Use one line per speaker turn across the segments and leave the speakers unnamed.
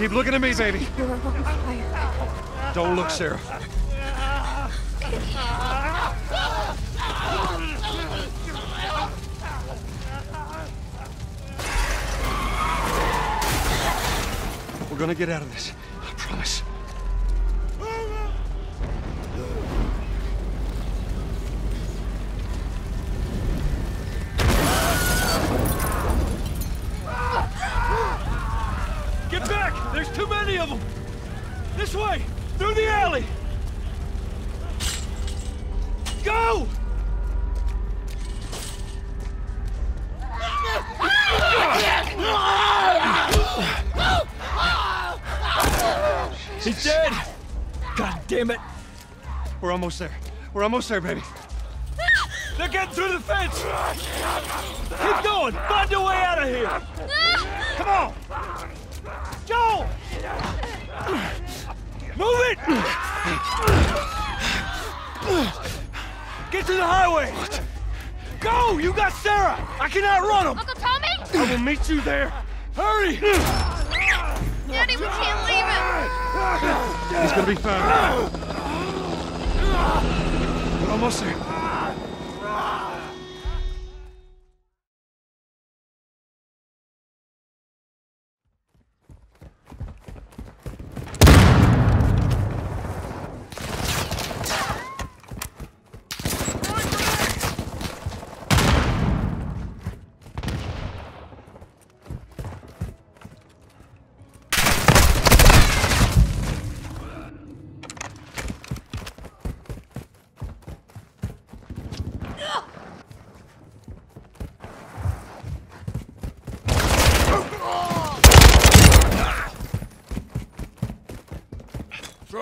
Keep looking at me,
fire.
Don't look, Sarah. We're gonna get out of this. I promise. Of them! This way! Through the alley! Go! He's dead! God damn it! We're almost there. We're almost there, baby. They're getting through the fence! Keep going! Find your way out of here! Come on! It! Get to the highway! Go! You got Sarah! I can outrun them!
Uncle Tommy?
I will meet you there! Hurry!
Daddy, we can't leave him.
He's gonna be fine. We're almost there.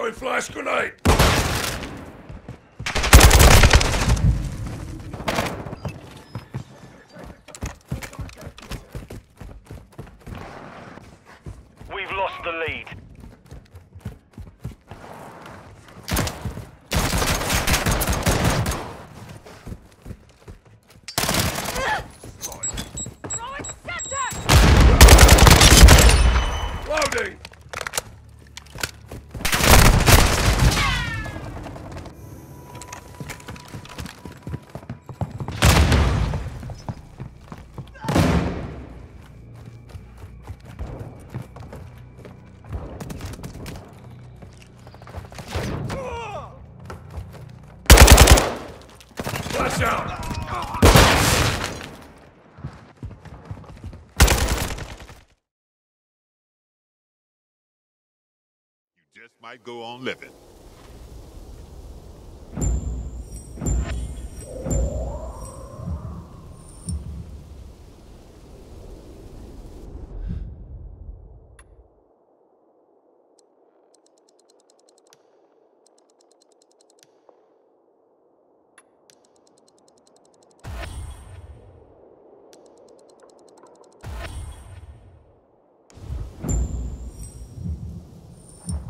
Throwing flash grenade!
We've lost the lead.
Might go on living.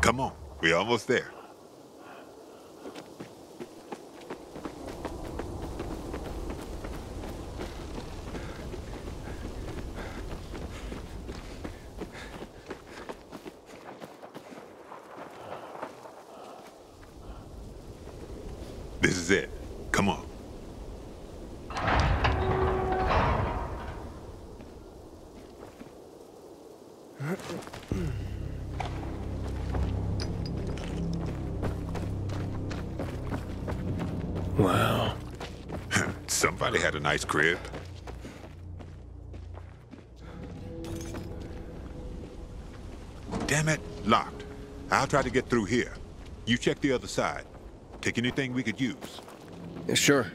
Come on, we're almost there. This is it. Come on. Somebody had a nice crib. Damn it, locked. I'll try to get through here. You check the other side. Take anything we could use.
Yeah, Sure.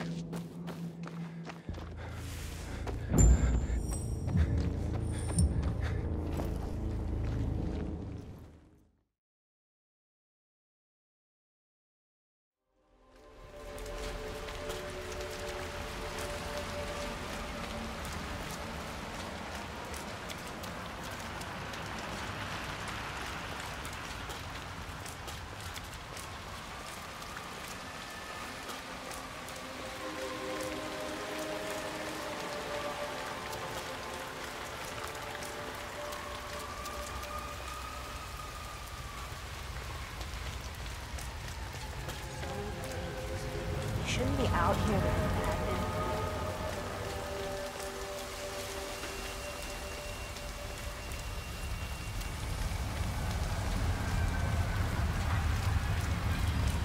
Shouldn't be out here with him.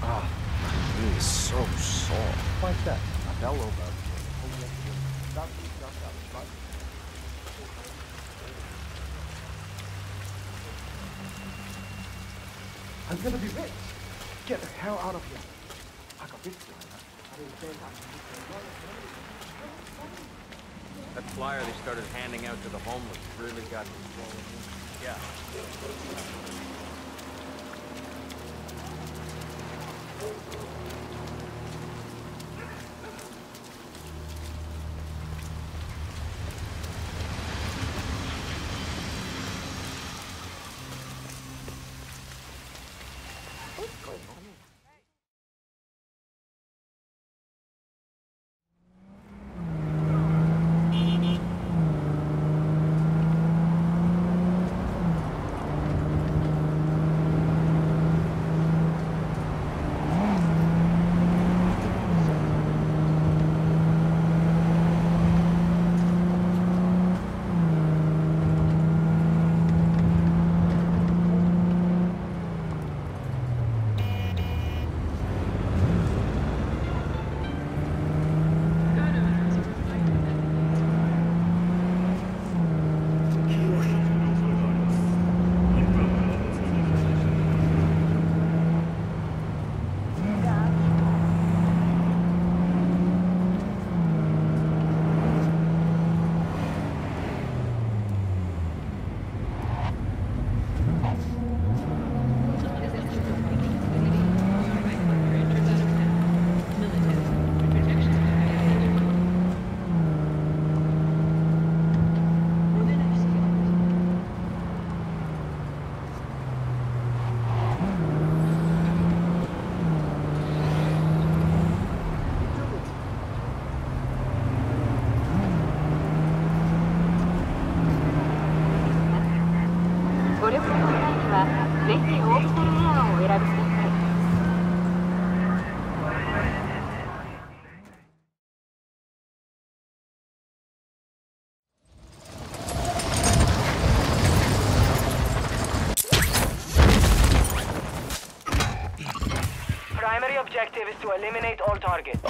Ah, he is so sore.
Like that. A bell over. I'm gonna be rich. Get the hell out of here. I got this guy.
That flyer they started handing out to the homeless really got me going. Yeah.
Primary objective is to eliminate all targets.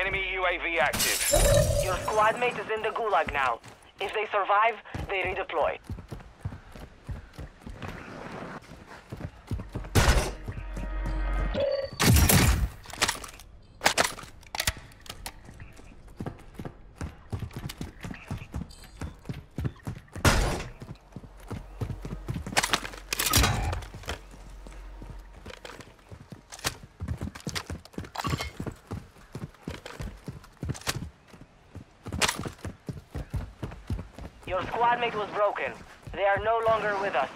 Enemy UAV active.
Your squad mate is in the gulag now. If they survive, they redeploy. Your squad mate was broken. They are no longer with us.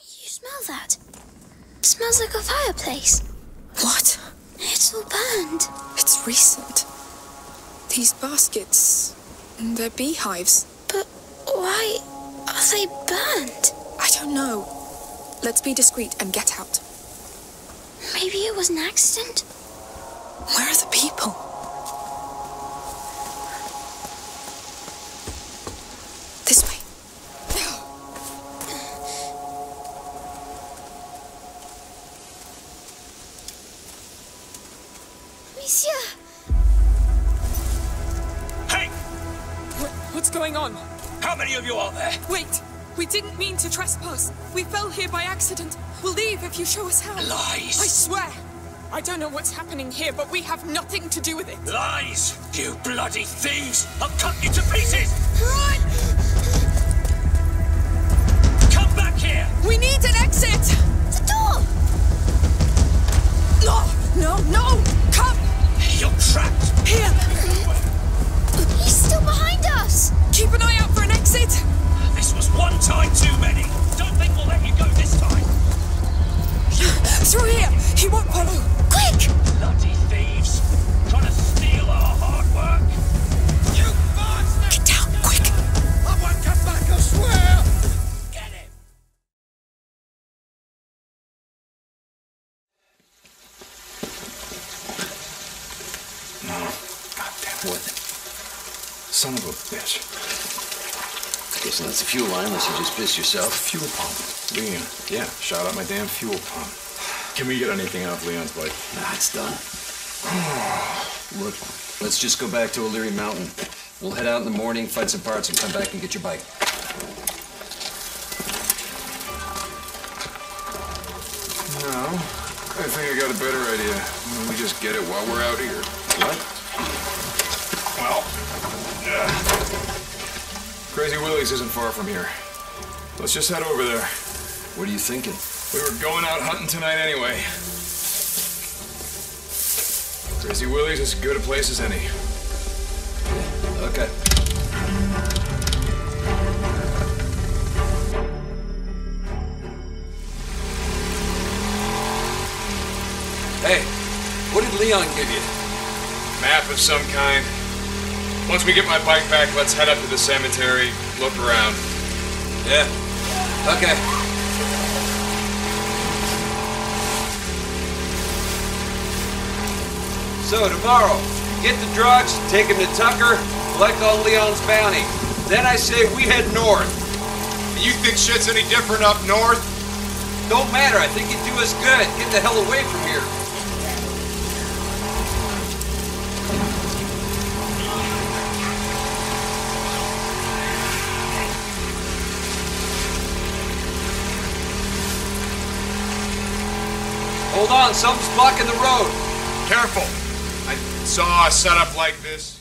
You smell that? It smells like a fireplace.
What?
It's all burned.
It's recent. These baskets. They're beehives.
But why are they burned?
I don't know. Let's be discreet and get out.
Maybe it was an accident?
Where are the people? What's going on?
How many of you are there?
Wait! We didn't mean to trespass. We fell here by accident. We'll leave if you show us how.
Lies.
I swear. I don't know what's happening here, but we have nothing to do with it.
Lies! You bloody thieves! I'll cut you to pieces!
Run!
Come back here!
We need an exit!
Son of a bitch.
Guessing that's the fuel line, unless you just pissed yourself.
Fuel pump. Leon. Yeah, shot out my damn fuel pump. Can we get anything off Leon's bike?
Nah, it's done. Look, let's just go back to O'Leary Mountain. We'll head out in the morning, find some parts, and come back and get your bike.
No. I think I got a better idea. Why don't we just get it while we're out here?
What?
Well, Crazy Willie's isn't far from here. Let's just head over there.
What are you thinking?
We were going out hunting tonight anyway. Crazy Willie's as good a place as any.
Okay. Hey, what did Leon give you?
Map of some kind. Once we get my bike back, let's head up to the cemetery, look around.
Yeah. Okay. So tomorrow, get the drugs, take him to Tucker, collect all Leon's bounty. Then I say we head north.
You think shit's any different up north?
Don't matter. I think it'd do us good. Get the hell away from here. Hold on, something's blocking the road.
Careful. I saw a setup like this.